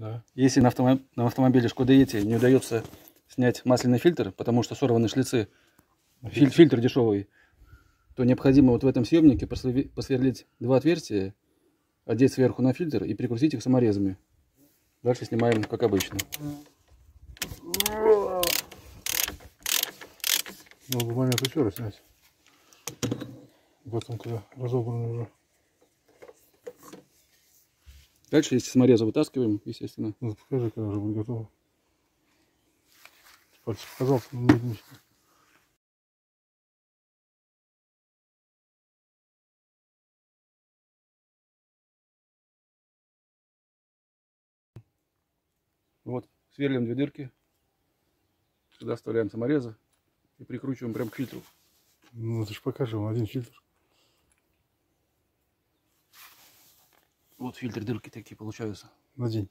Да. Если на, автомо- на автомобиле Шкода Ети не удается снять масляный фильтр, потому что сорваны шлицы, филь- фильтр дешевый, то необходимо вот в этом съемнике посверлить два отверстия, одеть сверху на фильтр и прикрутить их саморезами. Дальше снимаем, как обычно. Надо момент еще раз снять. Потом, когда разобраны уже. Дальше, если саморезы вытаскиваем, естественно. Ну, покажи, когда уже будет готово. Пальцы но не видно. Вот, сверлим две дырки. Сюда вставляем саморезы и прикручиваем прям к фильтру. Ну, ты же покажи, вон один фильтр. Вот фильтр дырки такие получаются. Надень.